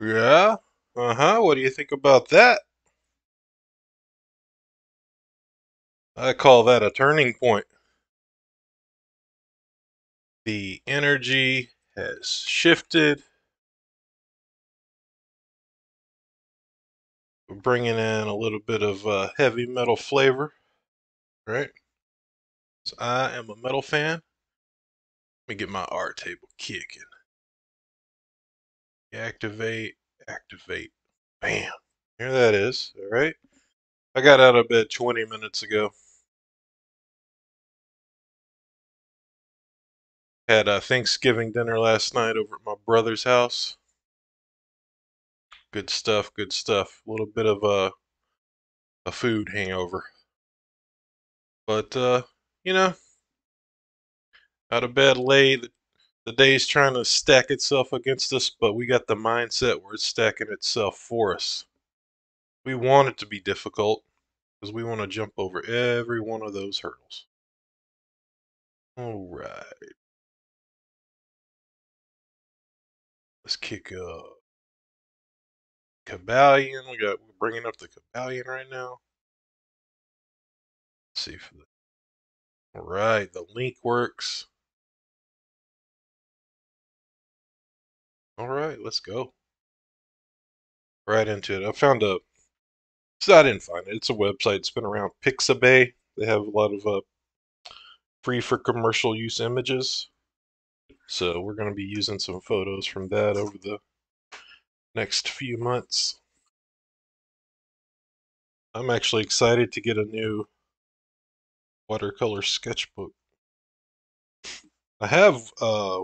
Yeah? Uh-huh. What do you think about that? I call that a turning point. The energy has shifted. We're bringing in a little bit of uh, heavy metal flavor, right? So I am a metal fan. Let me get my art table kicking. Activate, activate. Bam. Here that is, all right? I got out of bed 20 minutes ago. Had a Thanksgiving dinner last night over at my brother's house. Good stuff, good stuff. A little bit of a, a food hangover. But, uh, you know, out of bed late. The day's trying to stack itself against us, but we got the mindset where it's stacking itself for us. We want it to be difficult because we want to jump over every one of those hurdles. All right. Let's kick up. Kybalion. We got we're bringing up the Kybalion right now. Let's see for the. All right, the link works. All right, let's go. Right into it. I found a. So I didn't find it. It's a website. It's been around. Pixabay. They have a lot of uh, free for commercial use images. So we're going to be using some photos from that over the next few months. I'm actually excited to get a new watercolor sketchbook. I have uh,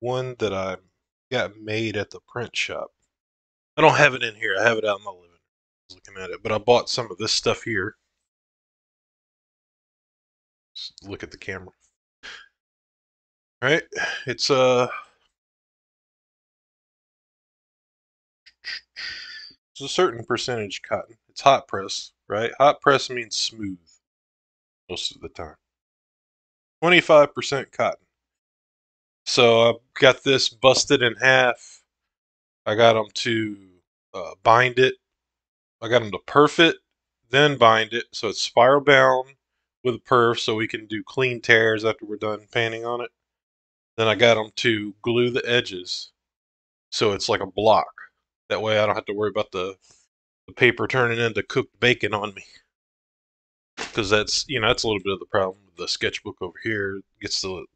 one that I got made at the print shop. I don't have it in here. I have it out in my living room. Looking at it, but I bought some of this stuff here. Just look at the camera. Right, it's uh it's a certain percentage cotton. It's hot press, right? Hot press means smooth most of the time. 25% cotton. So I've got this busted in half. I got them to uh, bind it. I got them to perf it, then bind it. So it's spiral bound with a perf so we can do clean tears after we're done painting on it. Then I got them to glue the edges so it's like a block. That way I don't have to worry about the, the paper turning into cooked bacon on me. Because that's, you know, that's a little bit of the problem with the sketchbook over here. Gets the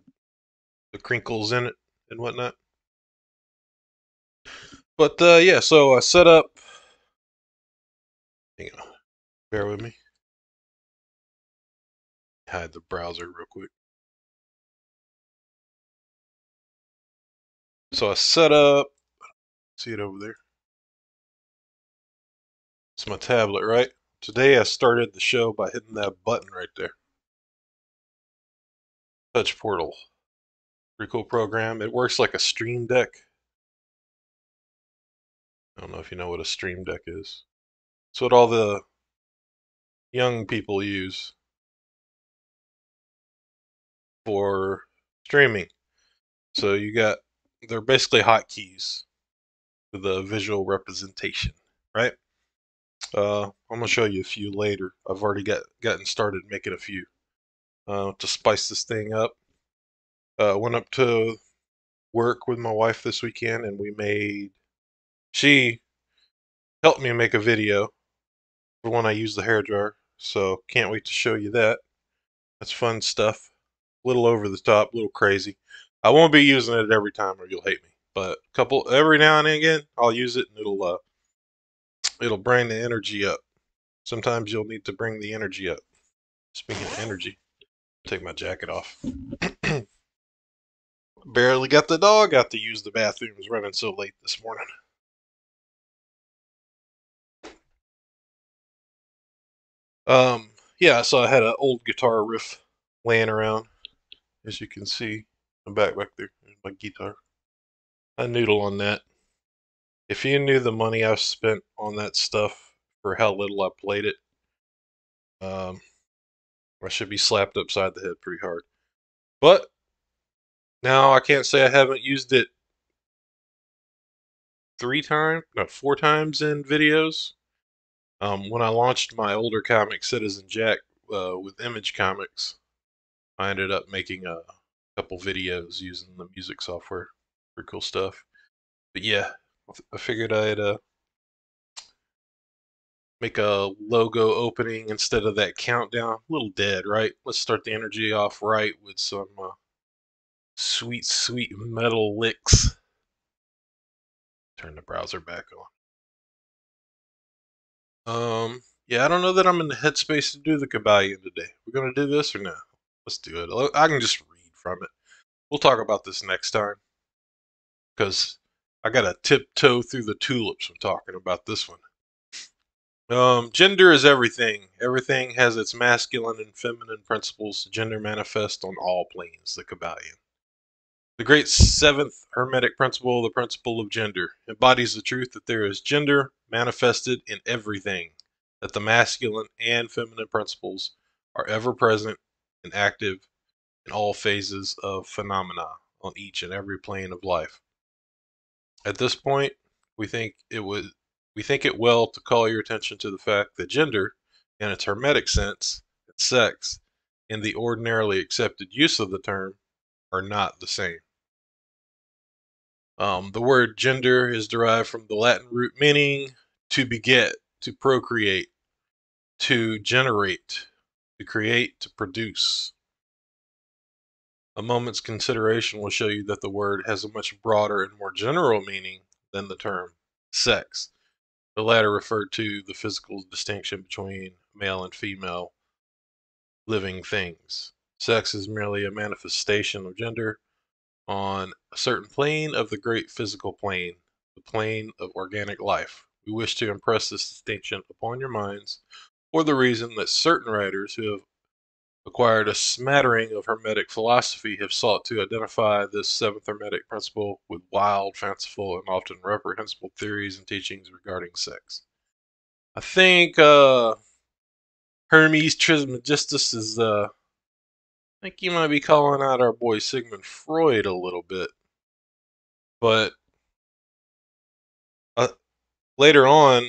the crinkles in it and whatnot. But uh, yeah, so I set up. Hang on, bear with me. Hide the browser real quick. So I set up. See it over there. It's my tablet, right? Today I started the show by hitting that button right there. Touch portal. Pretty cool program. It works like a stream deck. I don't know if you know what a stream deck is. It's what all the young people use for streaming. So you got they're basically hotkeys with a visual representation, right? Uh, I'm gonna show you a few later. I've already got gotten started making a few uh, to spice this thing up. Uh, went up to work with my wife this weekend, and we made. She helped me make a video for when I use the hair dryer. So can't wait to show you that. That's fun stuff. A little over the top, a little crazy. I won't be using it every time, or you'll hate me. But a couple every now and again, I'll use it, and it'll uh, it'll bring the energy up. Sometimes you'll need to bring the energy up. Speaking of energy, take my jacket off. Barely got the dog out to use the bathrooms running so late this morning. Um, yeah, so I had an old guitar riff laying around, as you can see. I'm back back there. There's my guitar. I noodle on that. If you knew the money I've spent on that stuff for how little I played it, um, I should be slapped upside the head pretty hard. But now I can't say I haven't used it three times, no, four times in videos. Um, when I launched my older comic, Citizen Jack, uh, with Image Comics, I ended up making a couple videos using the music software. Pretty cool stuff. But yeah, I figured I'd uh, make a logo opening instead of that countdown. A little dead, right? Let's start the energy off right with some uh, sweet, sweet metal licks. Turn the browser back on. Um, yeah, I don't know that I'm in the headspace to do the Kybalion today. We're gonna do this or no? Let's do it. I can just from it. We'll talk about this next time. Because I gotta tiptoe through the tulips when talking about this one. Um, gender is everything. Everything has its masculine and feminine principles. Gender manifest on all planes, the Kybalion. The great seventh Hermetic principle, the principle of gender, embodies the truth that there is gender manifested in everything, that the masculine and feminine principles are ever present and active in all phases of phenomena on each and every plane of life. At this point, we think it would we think it well to call your attention to the fact that gender, in its hermetic sense, and sex, in the ordinarily accepted use of the term, are not the same. Um, the word gender is derived from the Latin root meaning to beget, to procreate, to generate, to create, to produce. A moment's consideration will show you that the word has a much broader and more general meaning than the term sex. The latter referred to the physical distinction between male and female living things. Sex is merely a manifestation of gender on a certain plane of the great physical plane, the plane of organic life. We wish to impress this distinction upon your minds for the reason that certain writers who have acquired a smattering of Hermetic philosophy have sought to identify this seventh Hermetic principle with wild, fanciful, and often reprehensible theories and teachings regarding sex. I think uh, Hermes Trismegistus is uh, I think you might be calling out our boy Sigmund Freud a little bit. But uh, later on,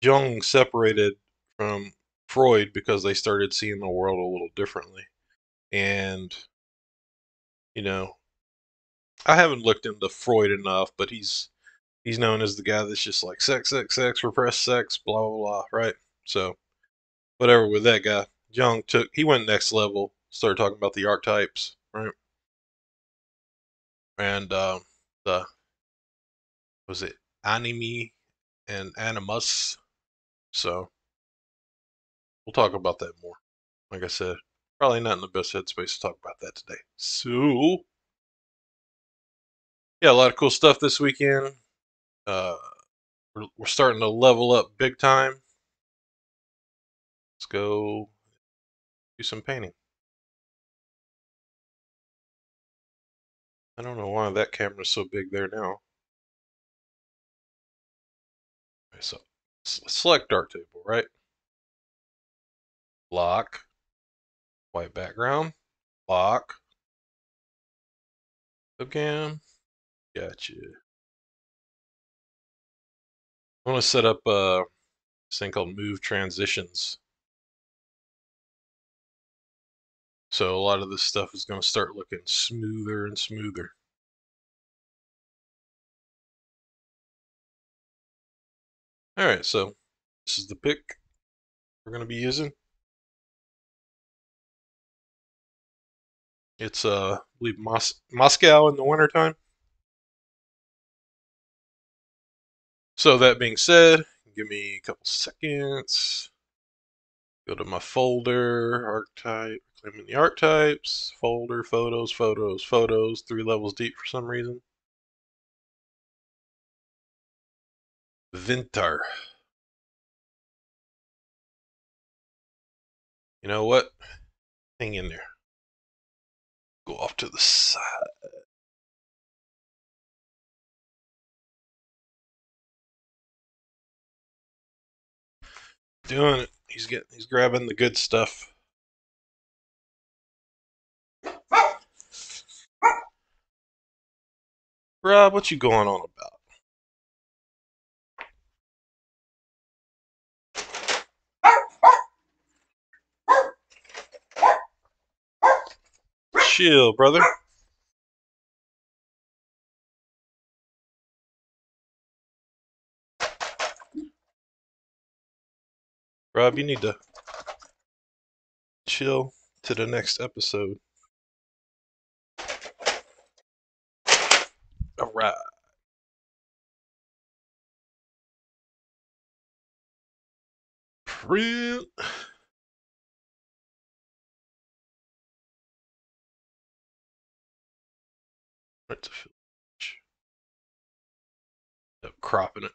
Jung separated from Freud because they started seeing the world a little differently. And, you know, I haven't looked into Freud enough, but he's he's known as the guy that's just like sex, sex, sex, repressed sex, blah blah blah, right? So, whatever with that guy. Jung took he went next level, started talking about the archetypes, right? And um, the was it anima and animus. So we'll talk about that more. Like I said, probably not in the best headspace to talk about that today. So yeah, a lot of cool stuff this weekend. Uh, we're, we're starting to level up big time. Let's go do some painting. I don't know why that camera's so big there now. So select dark table, right? Lock. White background. Lock. Again. Gotcha. I want to set up a this thing called Move Transitions. So a lot of this stuff is going to start looking smoother and smoother. Alright, so this is the pick we're going to be using. It's, uh, I believe, Mos Moscow in the wintertime. So that being said, give me a couple seconds. Go to my folder, archetype, claiming the archetypes, folder, photos, photos, photos, three levels deep for some reason. Vintar. You know what? Hang in there. Go off to the side. Doing it. He's getting. He's grabbing the good stuff. Rob, what you going on about? Chill, brother. Rob, you need to chill to the next episode. All right. Print. Right to finish. Up cropping it.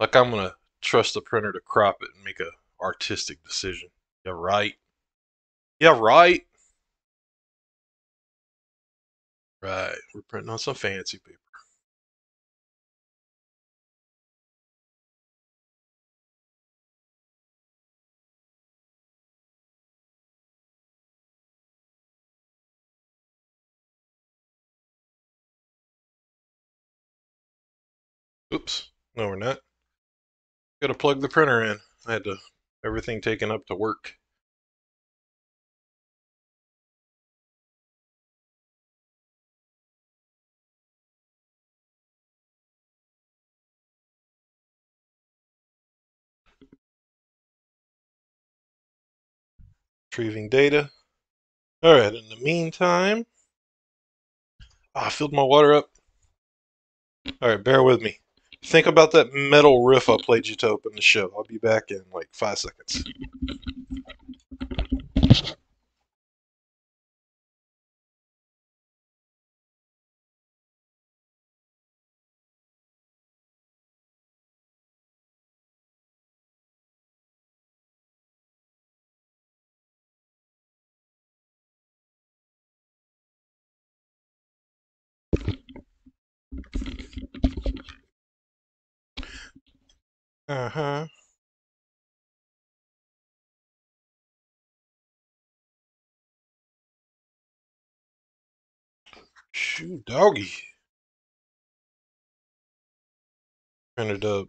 Like I'm gonna trust the printer to crop it and make a artistic decision. Yeah, right. Yeah, right. Right. We're printing on some fancy paper. Oops. No, we're not. Got to plug the printer in. I had to everything taken up to work. Retrieving data. All right. In the meantime, oh, I filled my water up. All right, bear with me. Think about that metal riff I played you to open the show. I'll be back in like five seconds. Uh huh. Shoot, doggy. Printed up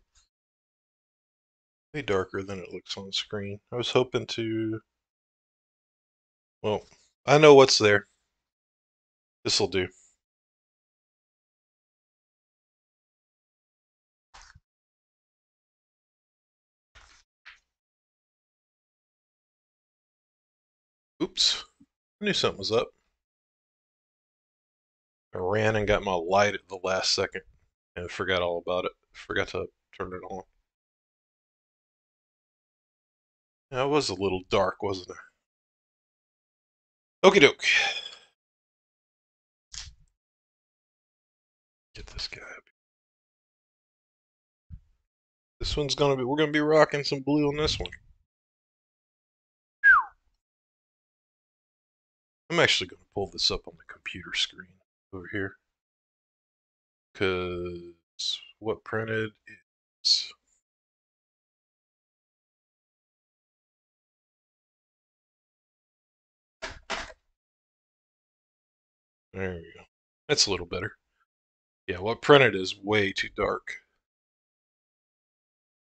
way darker than it looks on screen. I was hoping to. Well, I know what's there. This'll do. Oops. I knew something was up. I ran and got my light at the last second and forgot all about it. Forgot to turn it on. That was a little dark, wasn't it? Okie doke. Get this guy up. This one's gonna be, we're gonna be rocking some blue on this one. I'm actually gonna pull this up on the computer screen over here. Because what printed is There we go. That's a little better. Yeah, what printed is way too dark.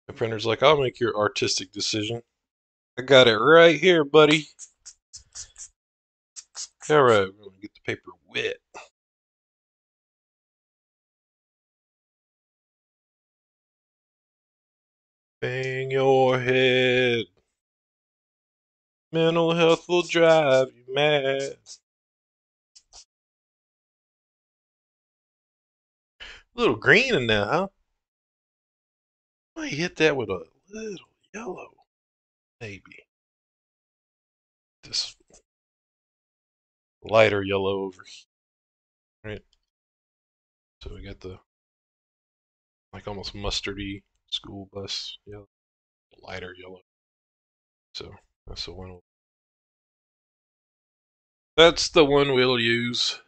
The printer's like, I'll make your artistic decision. I got it right here, buddy. All right, we're going to get the paper wet. Bang your head. Metal health will drive you mad. A little green in there, huh? Might hit that with a little yellow, maybe. This lighter yellow over here. Right? So we got the like almost mustardy school bus yellow, lighter yellow. So That's the one. That's the one we'll use.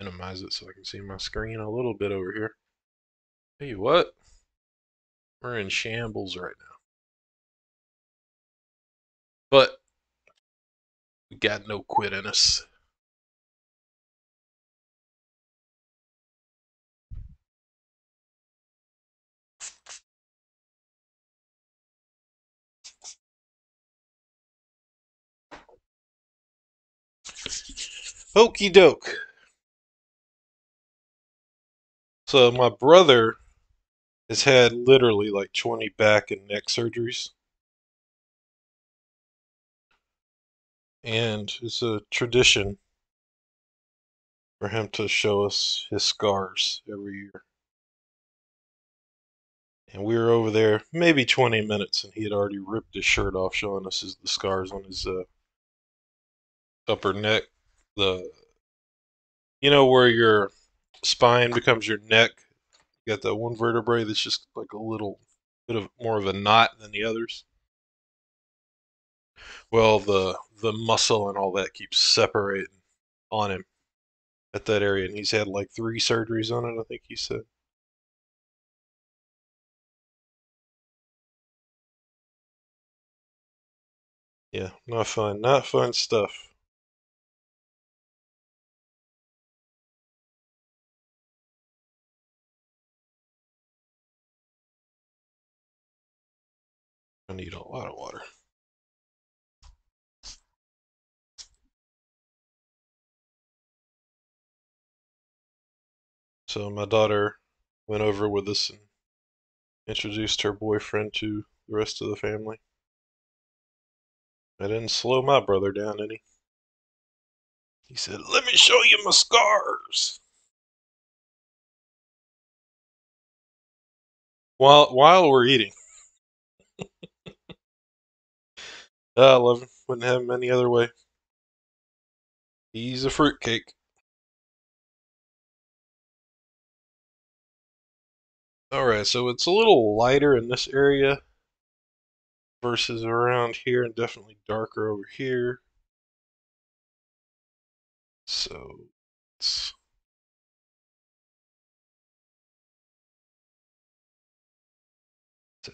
Minimize it so I can see my screen a little bit over here. You what, we're in shambles right now. But we got no quit in us. Okey doke. So my brother has had literally like 20 back and neck surgeries. And it's a tradition for him to show us his scars every year. And we were over there maybe 20 minutes, and he had already ripped his shirt off, showing us his, the scars on his uh, upper neck. The you know where your spine becomes your neck. You got that one vertebrae that's just like a little bit of more of a knot than the others. Well, the the muscle and all that keeps separating on him at that area, and he's had like three surgeries on it. I think he said. Yeah, not fun. Not fun stuff. I need a lot of water. So my daughter went over with us and introduced her boyfriend to the rest of the family. I didn't slow my brother down any. He said, Let me show you my scars. While while we're eating. Ah, I love him. Wouldn't have him any other way. He's a fruitcake. Alright, so it's a little lighter in this area versus around here and definitely darker over here. So let's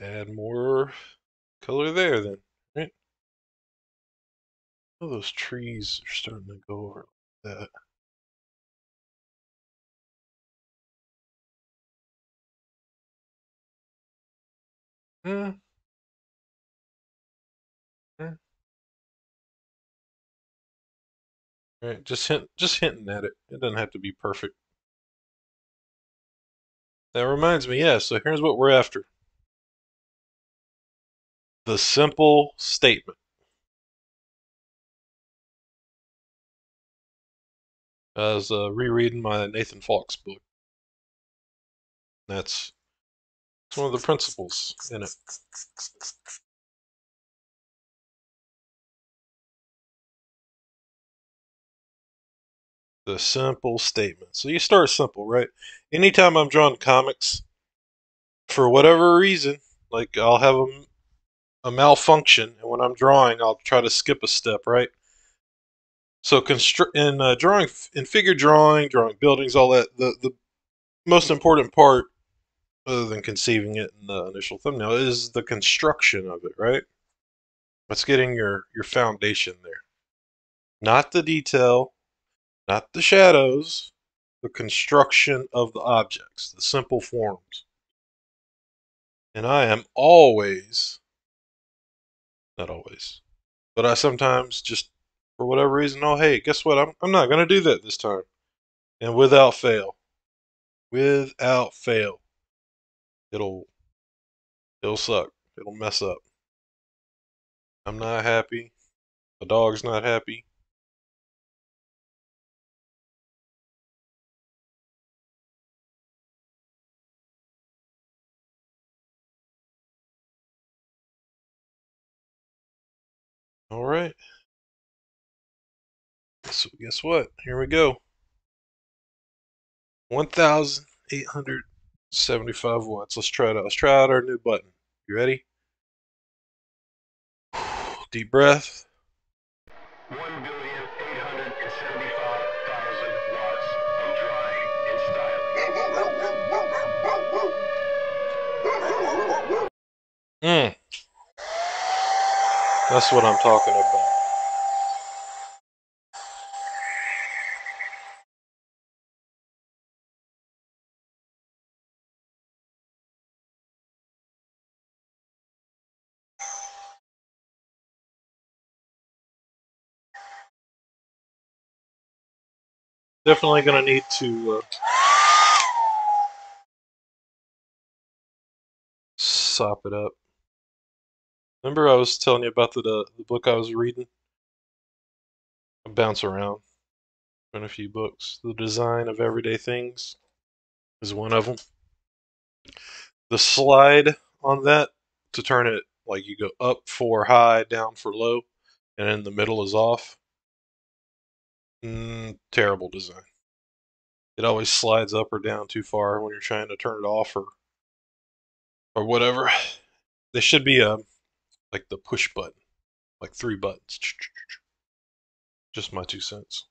add more color there then, right? Oh, those trees are starting to go over like that. Hmm. Hmm. Right, just hint, just hinting at it. It doesn't have to be perfect. That reminds me, yeah. So here's what we're after: the simple statement. I was uh, rereading my Nathan Fox book. That's, that's one of the principles in it. The simple statement. So you start simple, right? Anytime I'm drawing comics, for whatever reason, like I'll have a, a malfunction, and when I'm drawing, I'll try to skip a step, right? So in uh, drawing, in figure drawing, drawing buildings, all that, the, the most important part, other than conceiving it in the initial thumbnail, is the construction of it, right? It's getting your, your foundation there. Not the detail, not the shadows, the construction of the objects, the simple forms. And I am always, not always, but I sometimes just, for whatever reason, oh, hey, guess what? I'm, I'm not going to do that this time. And without fail, without fail, it'll, it'll suck. It'll mess up. I'm not happy. The dog's not happy. All right. So guess what? Here we go. 1,800 75 watts. Let's try it out. Let's try out our new button. You ready? Deep breath. 1,875,000 watts of drying and styling. Mm. That's what I'm talking about. Definitely gonna need to uh, sop it up. Remember I was telling you about the the, the book I was reading? I bounce around in a few books. The Design of Everyday Things is one of them. The slide on that to turn it like you go up for high, down for low, and in the middle is off. Mm, terrible design. It always slides up or down too far when you're trying to turn it off or or whatever. There should be a like the push button, like three buttons. Just my two cents.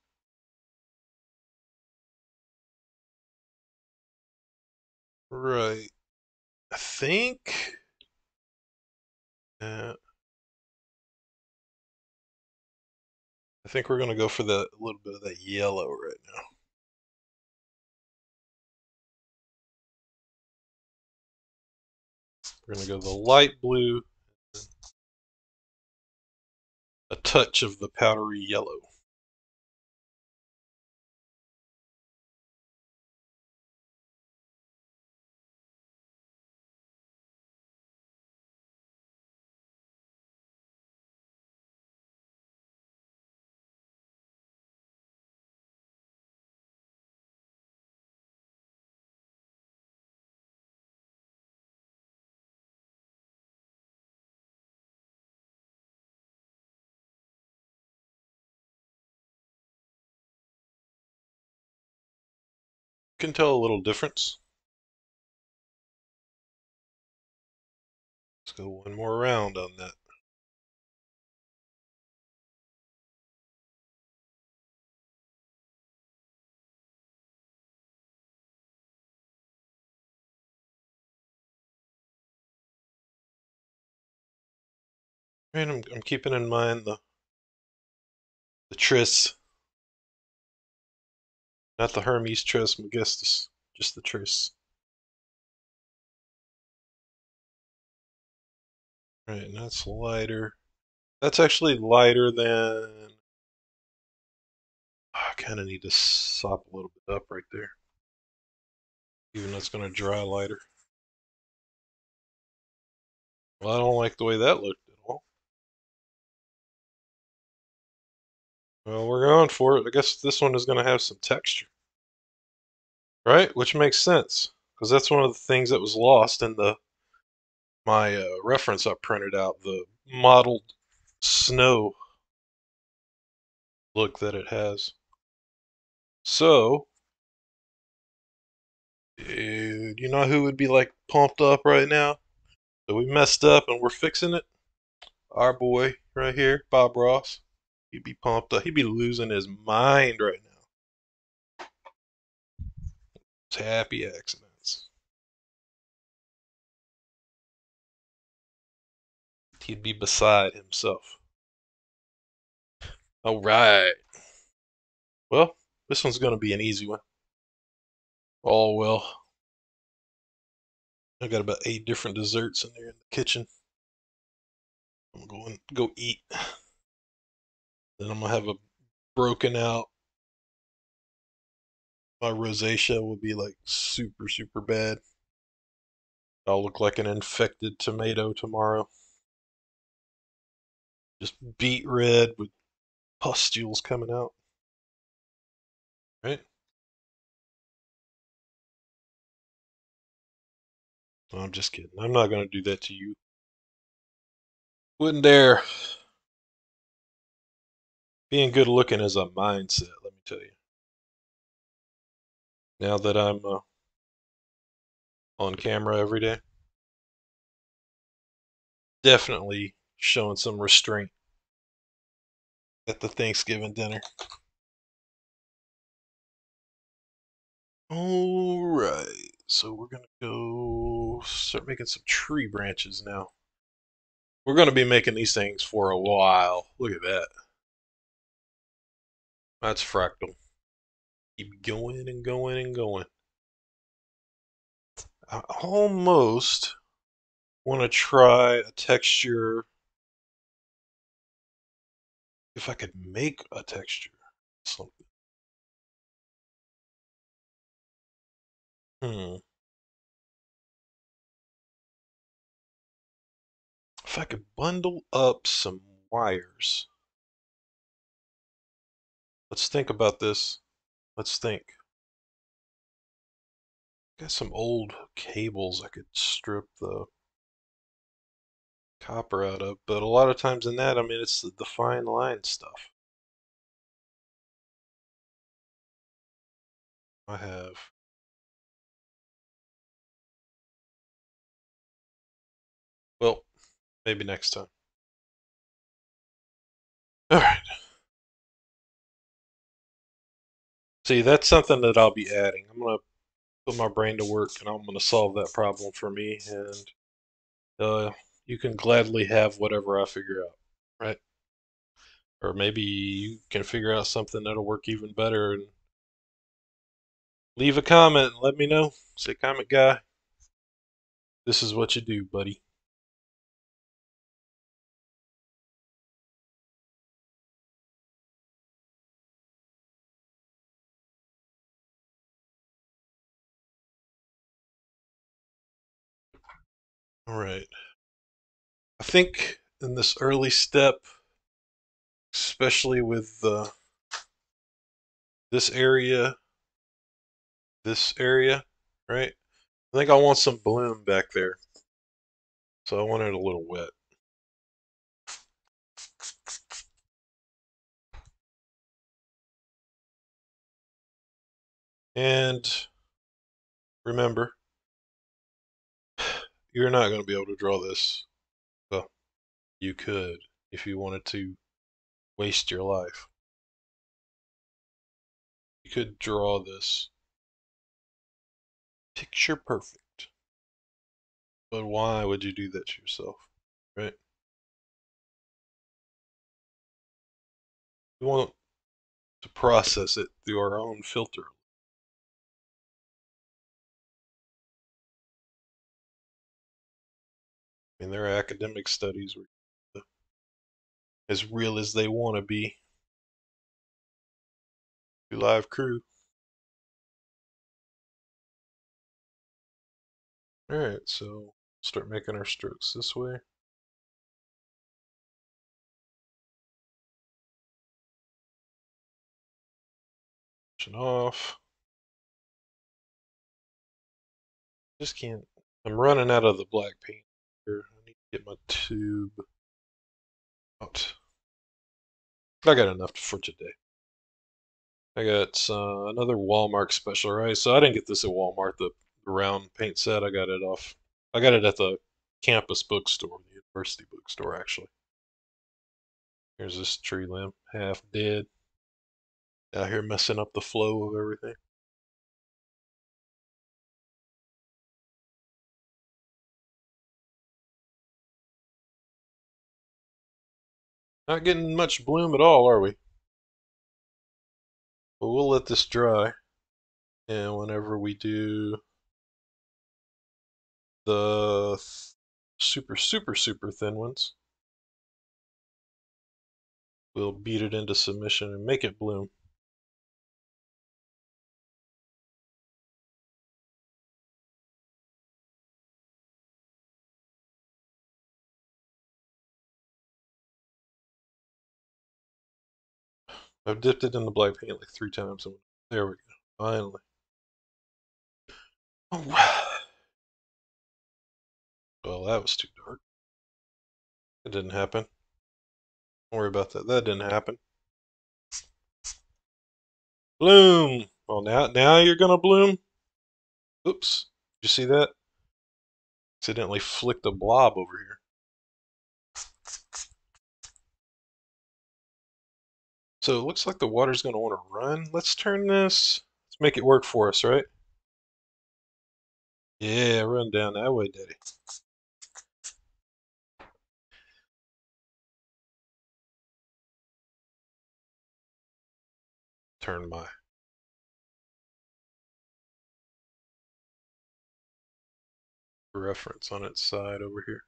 Right. I think. Uh, I think we're gonna go for the a little bit of that yellow right now. We're gonna go the light blue, a touch of the powdery yellow. Can tell a little difference. Let's go one more round on that. And I'm, I'm keeping in mind the the tris, not the Hermes Trismegistus, just the tris. Right, and that's lighter. That's actually lighter than. Ah, I kind of need to sop a little bit up right there. Even though it's going to dry lighter. Well, I don't like the way that looked Well, we're going for it. I guess this one is going to have some texture. Right? Which makes sense. Because that's one of the things that was lost in the my uh, reference I printed out, the modeled snow look that it has. So, dude, you know who would be like pumped up right now? So we messed up and we're fixing it. Our boy right here, Bob Ross. He'd be pumped up. He'd be losing his mind right now. It's happy accidents. He'd be beside himself. All right. Well, this one's going to be an easy one. Oh, well. I got about eight different desserts in there in the kitchen. I'm going to go eat. Then I'm to have a broken out. My rosacea will be like super, super bad. I'll look like an infected tomato tomorrow. Just beet red with pustules coming out. Right? I'm just kidding. I'm not going to do that to you. Wouldn't dare. Being good looking is a mindset, let me tell you. Now that I'm uh, on camera every day. Definitely showing some restraint at the Thanksgiving dinner. All right, so we're gonna go start making some tree branches now. We're gonna be making these things for a while. Look at that. That's fractal. Keep going and going and going. I almost want to try a texture. If I could make a texture, something. Hmm. If I could bundle up some wires. Let's think about this. Let's think. Got some old cables I could strip the copper out of, but a lot of times in that, I mean, it's the, the fine line stuff. I have Well, maybe next time. Alright. See, that's something that I'll be adding. I'm going to put my brain to work and I'm going to solve that problem for me. And uh, you can gladly have whatever I figure out, right? Or maybe you can figure out something that'll work even better and leave a comment and let me know. Say, comment guy, this is what you do, buddy. All right. I think in this early step, especially with this area, this area, right? I think I want some bloom back there. So I want it a little wet. And remember, you're not going to be able to draw this. Well, you could if you wanted to waste your life. You could draw this picture perfect. But why would you do that to yourself, right? We want to process it through our own filter. There are academic studies where as real as they want to be. Live crew. Alright, so start making our strokes this way. off. Just can't. I'm running out of the black paint here. Get my tube out. I got enough for today. I got uh, another Walmart special, right? So I didn't get this at Walmart, the round paint set. I got it off. I got it at the campus bookstore, the university bookstore, actually. Here's this tree limb, half dead. Out here messing up the flow of everything. Not getting much bloom at all, are we? But we'll let this dry. And whenever we do the super, super, super thin ones, we'll beat it into submission and make it bloom. I've dipped it in the black paint like three times. There we go. Finally. Oh. Well, that was too dark. It didn't happen. Don't worry about that. That didn't happen. Bloom. Well, now now you're gonna bloom. Oops. Did you see that? Accidentally flicked a blob over here. So it looks like the water's going to want to run. Let's turn this. Let's make it work for us, right? Yeah, run down that way, Daddy. Turn my reference on its side over here.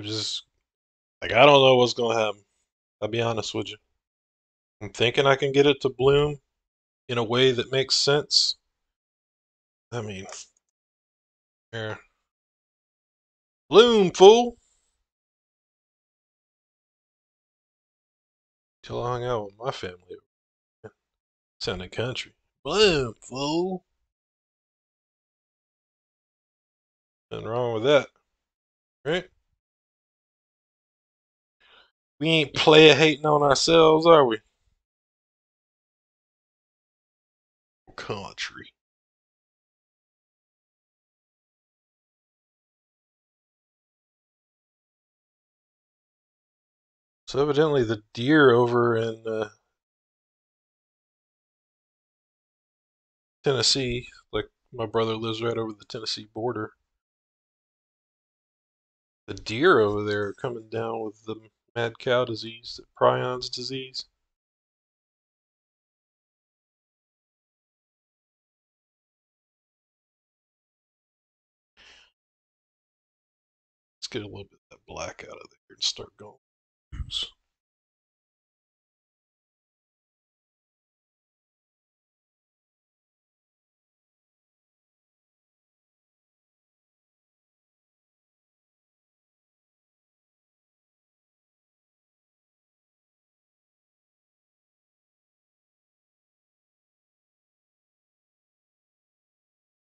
We're just like I don't know what's gonna happen. I'll be honest with you. I'm thinking I can get it to bloom in a way that makes sense. I mean, here, bloom, fool. Till I hung out with my family. The country. Bloom, fool. Nothing wrong with that, right? We ain't player hating on ourselves, are we? Country. So evidently the deer over in uh, Tennessee, like my brother lives right over the Tennessee border. The deer over there are coming down with the mad cow disease, prions disease. Let's get a little bit of that black out of there and start going.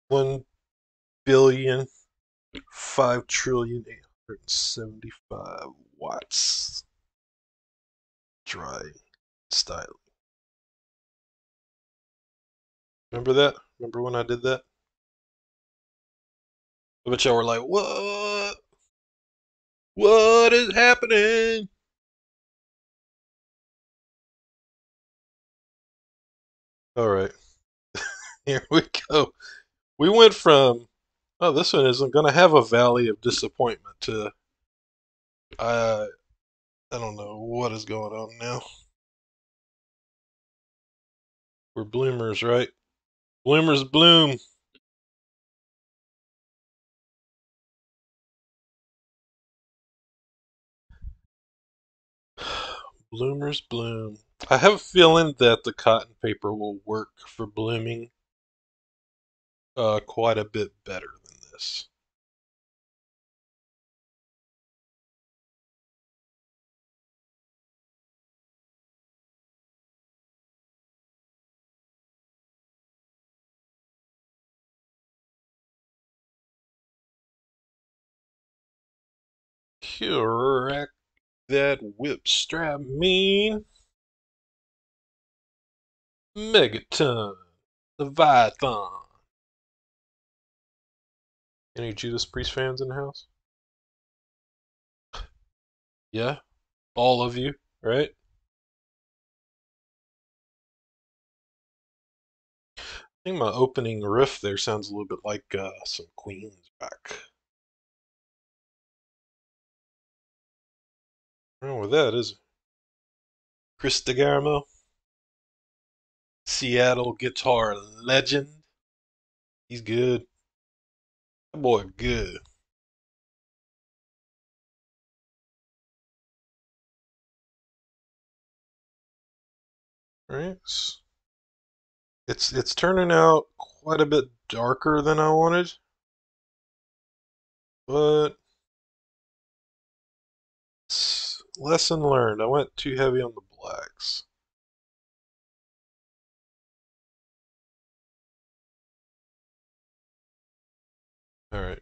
One billion five trillion eight hundred and seventy five watts dry styling. Remember that? Remember when I did that? I bet y'all were like, what? What is happening? All right. Here we go. We went from, oh, this one isn't going to have a valley of disappointment to, uh, I don't know what is going on now. We're bloomers, right? Bloomers bloom. Bloomers bloom. I have a feeling that the cotton paper will work for blooming uh, quite a bit better than this. Correct that whip strap mean. Megaton. Leviathan. Any Judas Priest fans in the house? Yeah? All of you, right? I think my opening riff there sounds a little bit like uh, some Queensrÿche. wrong with that, is it? Chris DeGarmo, Seattle guitar legend. He's good. That boy good. Right? It's it's turning out quite a bit darker than I wanted. But lesson learned. I went too heavy on the blacks. All right.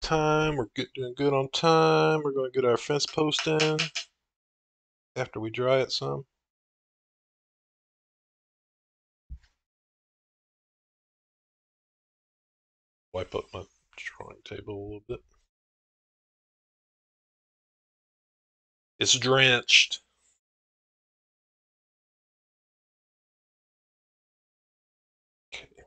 Time. We're good, doing good on time. We're going to get our fence post in after we dry it some. Wipe up my drawing table a little bit. It's drenched. Okay.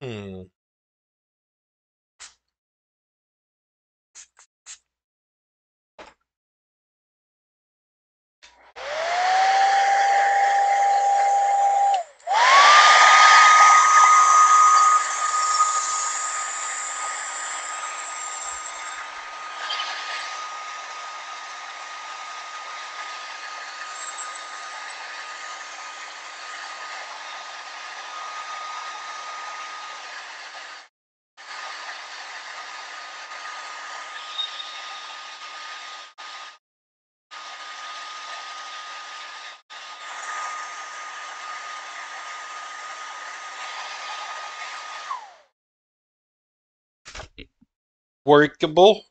Hmm. Workable.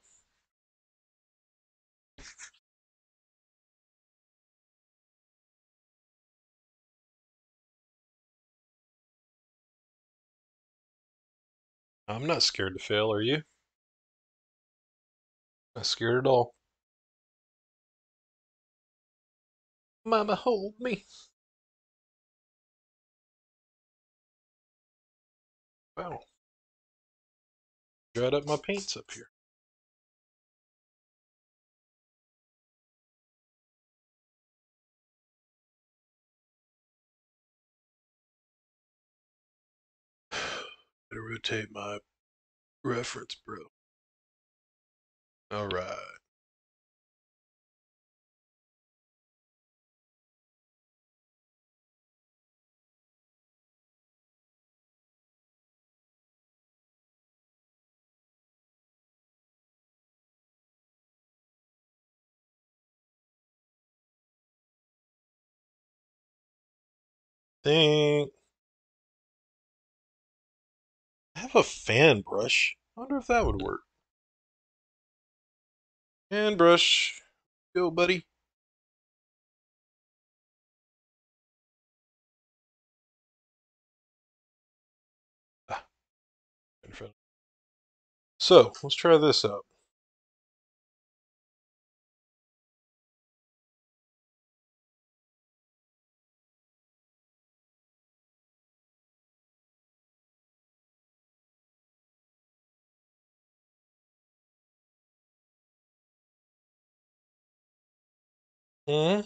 I'm not scared to fail, are you? Not scared at all. Mama, hold me. Wow. Dried up my paints up here. Better rotate my reference, bro. All right. Think. I have a fan brush. I wonder if that would work. Fan brush. Go, buddy. Ah. So, let's try this out. Hmm?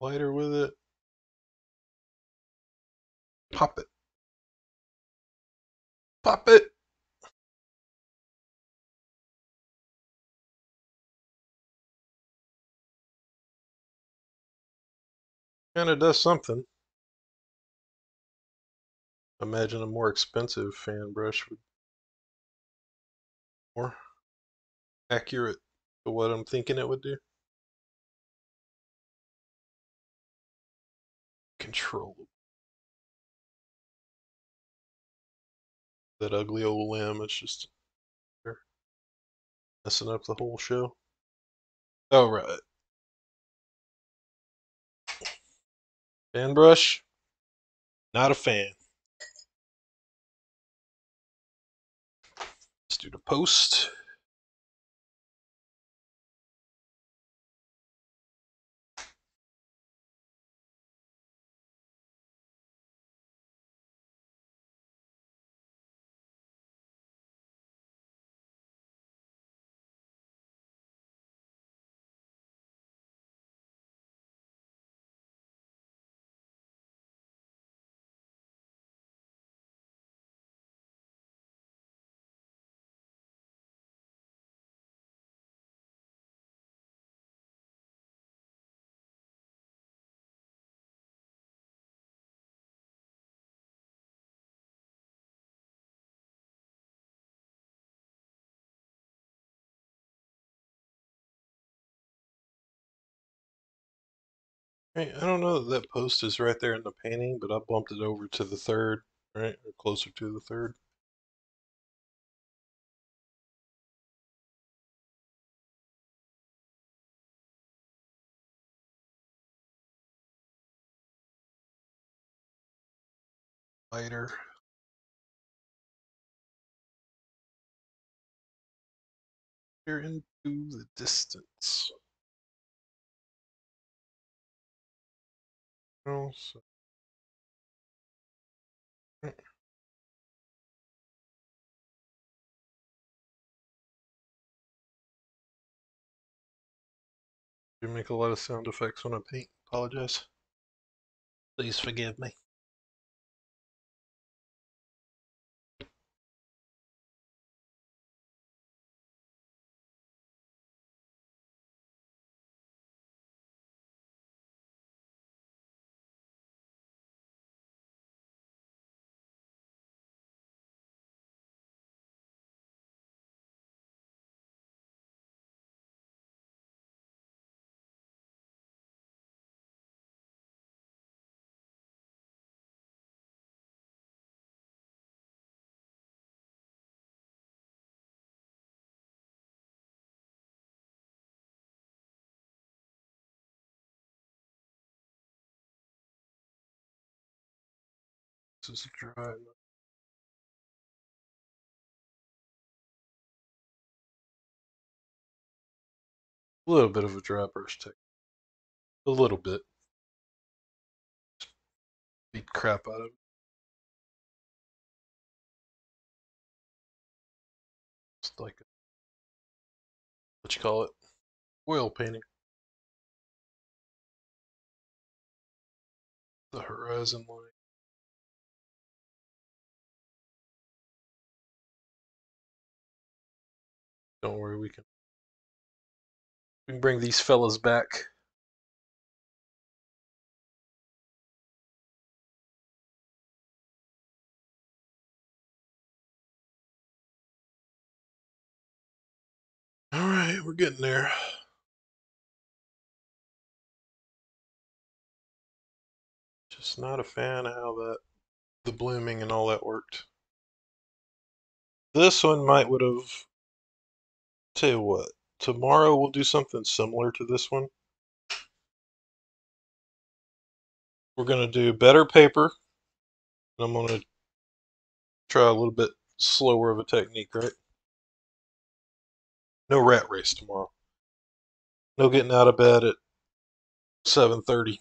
Lighter with it. Pop it. Pop it. Kind of does something. Imagine a more expensive fan brush would more accurate to what I'm thinking it would do. Control. That ugly old limb, it's just messing up the whole show. All right. Fan brush? Not a fan. Let's do the post. Right, I don't know that that post is right there in the painting, but I bumped it over to the third, right, or closer to the third. Lighter. Here into the distance. You make a lot of sound effects when I paint. Apologize. Please forgive me. A little bit of a dry brush technique. A little bit. Beat crap out of it. It's like a, what you call it? Oil painting. The horizon line. Don't worry, we can we can bring these fellas back. All right, we're getting there. Just not a fan of how that the blooming and all that worked. This one might would have. Tell you what, tomorrow we'll do something similar to this one. We're gonna do better paper. And I'm gonna try a little bit slower of a technique, right? No rat race tomorrow. No getting out of bed at 7:30.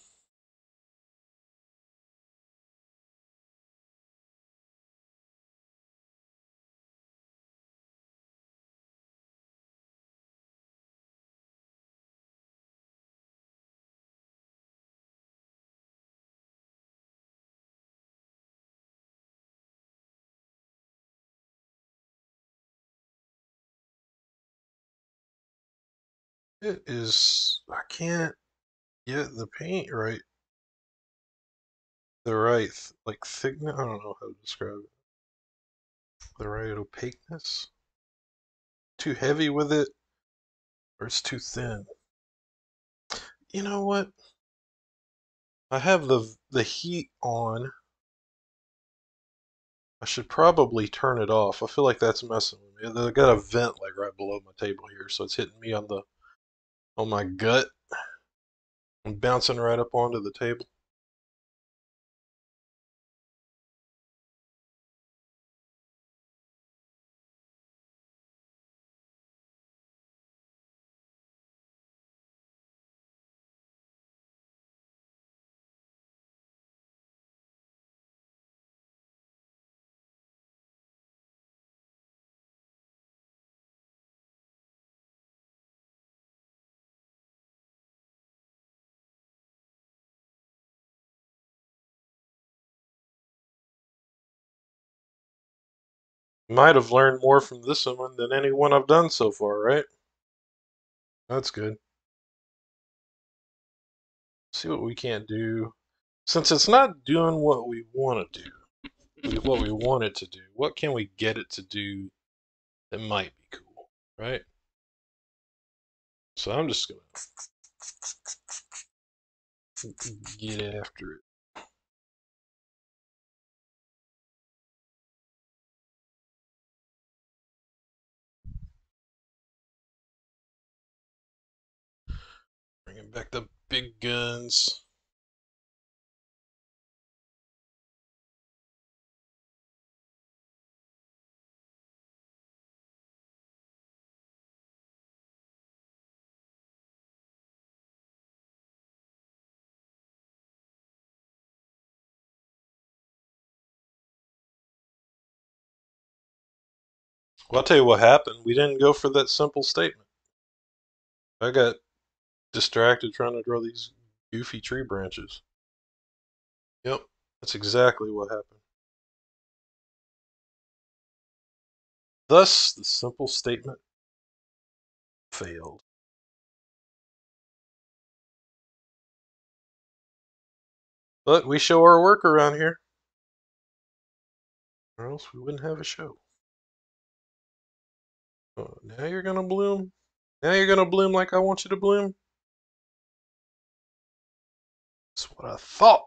It is. I can't get the paint right. The right, like thickness. I don't know how to describe it. The right opaqueness. Too heavy with it, or it's too thin. You know what? I have the the heat on. I should probably turn it off. I feel like that's messing with me. I got a vent like right below my table here, so it's hitting me on the on my gut and bouncing right up onto the table. Might have learned more from this one than any one I've done so far, right? That's good. See what we can't do. Since it's not doing what we want to do, what we want it to do, what can we get it to do that might be cool, right? So I'm just gonna get after it. Bringing back the big guns. Well, I'll tell you what happened. We didn't go for that simple statement. I got distracted trying to draw these goofy tree branches. Yep, that's exactly what happened. Thus, the simple statement failed. But we show our work around here. Or else we wouldn't have a show. Oh, now you're gonna bloom? Now you're gonna bloom like I want you to bloom? That's what I thought.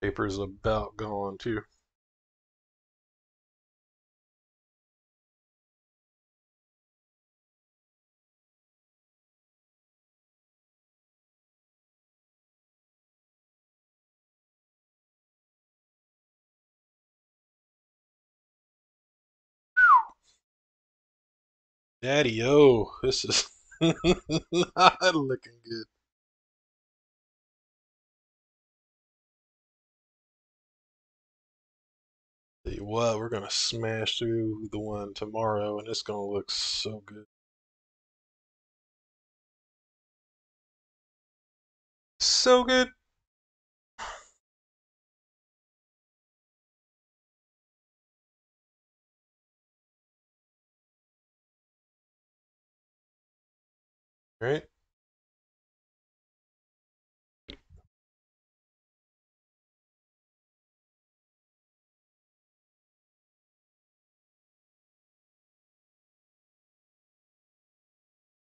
Paper's about gone too. Daddy O, this is not looking good. Tell you what, we're gonna smash through the one tomorrow and it's gonna look so good. So good. Right?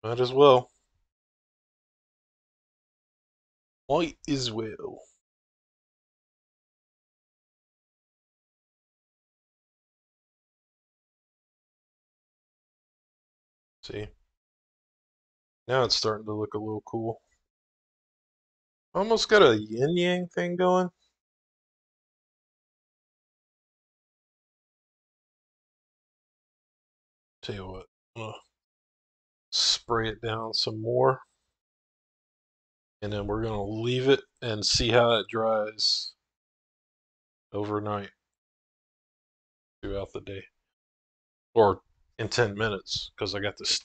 Might as well. Might as well. See? Now it's starting to look a little cool. Almost got a yin yang thing going. Tell you what, I'm gonna spray it down some more. And then we're gonna leave it and see how it dries overnight throughout the day. Or in 10 minutes, because I got this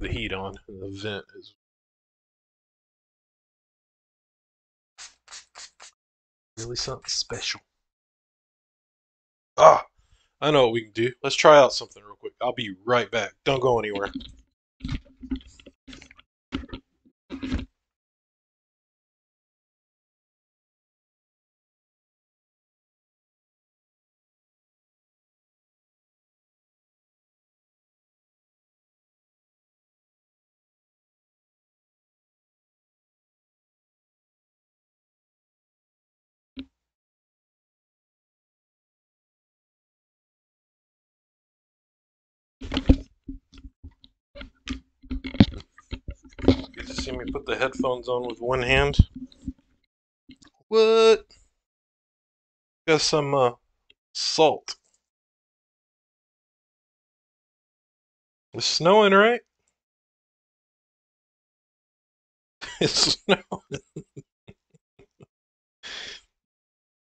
the heat on the vent is really something special. Ah, I know what we can do. Let's try out something real quick. I'll be right back. Don't go anywhere. Me put the headphones on with one hand. What? Got some uh, salt. It's snowing, right? it's snowing.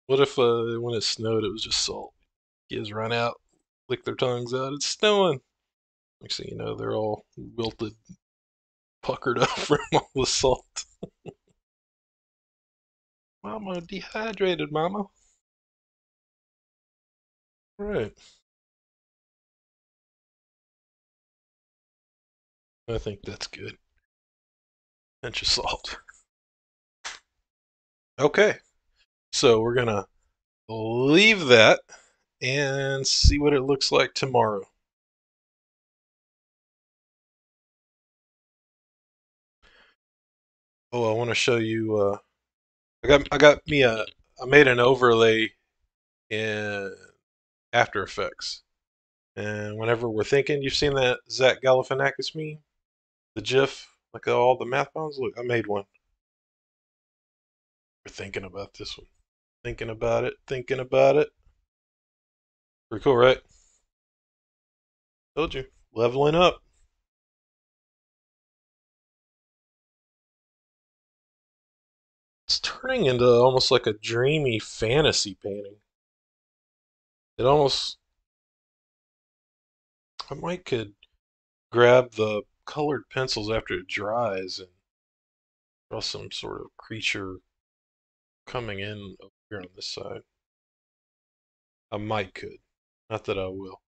what if uh, when it snowed, it was just salt? Kids run out, lick their tongues out. It's snowing. Next thing you know, they're all wilted, puckered up from all the salt. mama, dehydrated, mama. Right. I think that's good. Pinch of salt. Okay. So we're going to leave that and see what it looks like tomorrow. Oh, I want to show you. Uh, I got I got me a I made an overlay in After Effects, and whenever we're thinking, you've seen that Zach Galifianakis meme, the GIF, like all the math bounds. Look, I made one. We're thinking about this one, thinking about it, thinking about it. Pretty cool, right? Told you, leveling up. Turning into almost like a dreamy fantasy painting. It almost. I might could grab the colored pencils after it dries and draw some sort of creature coming in over here on this side. I might could. Not that I will.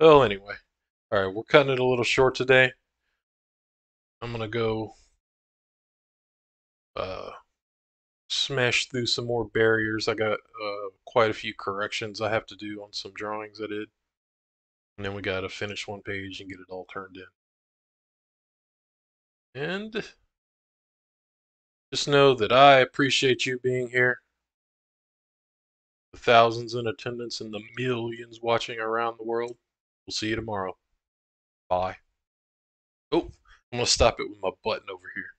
Well, anyway. Alright, we're cutting it a little short today. I'm going to go uh, smash through some more barriers. I got uh, quite a few corrections I have to do on some drawings I did. And then we got to finish one page and get it all turned in. And just know that I appreciate you being here. The thousands in attendance and the millions watching around the world. We'll see you tomorrow. Bye. Oh, I'm going to stop it with my button over here.